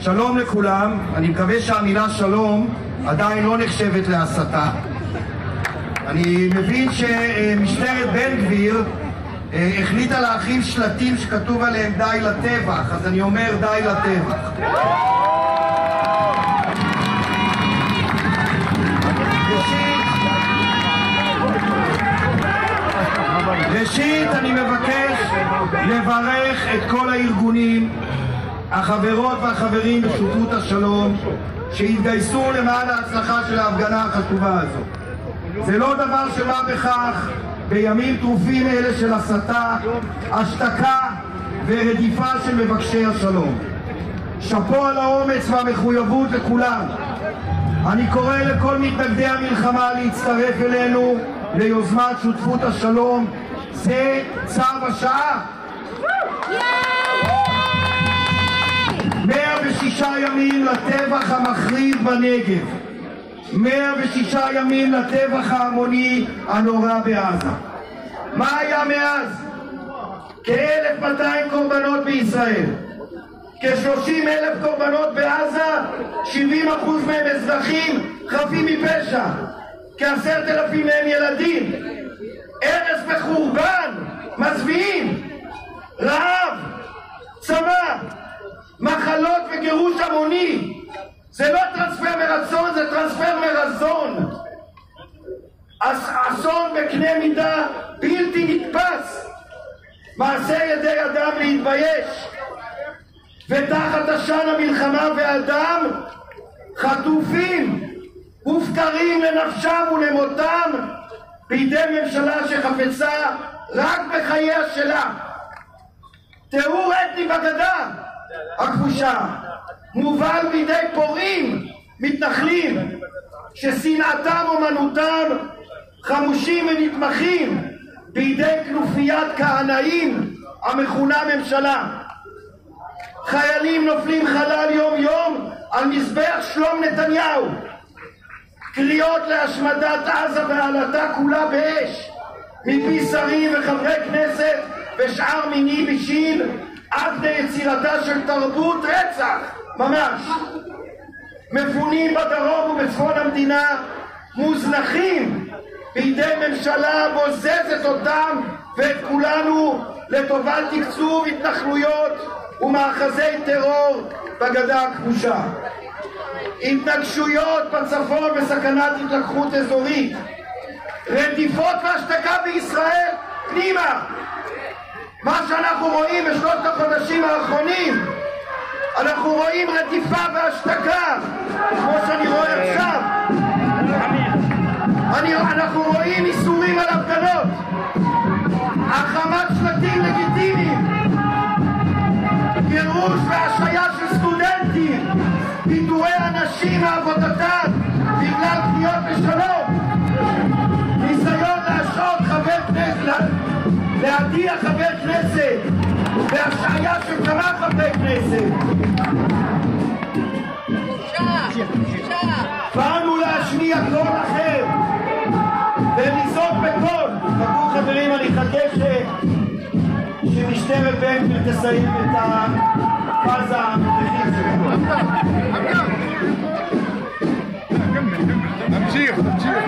שלום לכולם, אני מקווה שהמילה שלום עדיין לא נחשבת להסתה. אני מבין שמשטרת בן גביר אה, החליטה להכין שלטים שכתוב עליהם די לטבח, אז אני אומר די לטבח. ראשית, אני מבקש לברך את כל הארגונים, החברות והחברים בשותפות השלום, שהתגייסו למען ההצלחה של ההפגנה החשובה הזו. זה לא דבר מה בכך בימים טרופים אלה של הסתה, השתקה ורדיפה של מבקשי השלום. שאפו על האומץ והמחויבות לכולם. אני קורא לכל מתנגדי המלחמה להצטרף אלינו ליוזמת שותפות השלום. זה צו השעה. 106 ימים לטבח המחריד בנגב. 106 ימים לטבח ההמוני הנורא בעזה. מה היה מאז? כ-1,200 קורבנות בישראל, כ-30 אלף קורבנות בעזה, 70 אחוז מהם אזרחים חפים מפשע, כעשרת אלפים מהם ילדים, הרס וחורבן, מזוויעים, רעב, צמא, מחלות וגירוש המוני, זה לא טרנספר מרצון, זה טרנספר מרזון. אסון בקנה מידה בלתי נתפס. מעשה ידי אדם להתבייש. ותחת עשן המלחמה והדם חטופים מופקרים לנפשם ולמותם בידי ממשלה שחפצה רק בחייה שלה. טיהור אתני בגדה הכבושה מובל בידי פורעים, מתנחלים, ששנאתם אומנותם חמושים ונתמכים בידי כנופיית כהנאים המכונה ממשלה. חיילים נופלים חלל יום יום על מזבח שלום נתניהו. קריאות להשמדת עזה ועלתה כולה באש מפי שרים וחברי כנסת ושאר מינים אישים עד ליצירתה של תרבות רצח ממש. מפונים בדרום ובצפון המדינה, מוזנחים בידי ממשלה בוזזת אותם ואת כולנו לטובת תקצוב התנחלויות ומאחזי טרור בגדה הכבושה. התנגשויות בצפון בסכנת התלקחות אזורית. רדיפות והשתקה בישראל פנימה. מה שאנחנו רואים בשלושת החודשים האחרונים אנחנו רואים רדיפה והשתקה, כמו שאני רואה עכשיו. אני, אנחנו רואים איסורים על הפגנות, החרמת שלטים לגיטימיים, גירוש והשעיה של סטודנטים, פיטורי אנשים מעבודתם כנסת והשעיה של כמה חברי כנסת. באנו להשמיע קול אחר ולזעוק בקול. חכו חברים, אני אחכה. שמשטרת בן גביר תסיים את הפאזה הנוכחית תמשיך, תמשיך.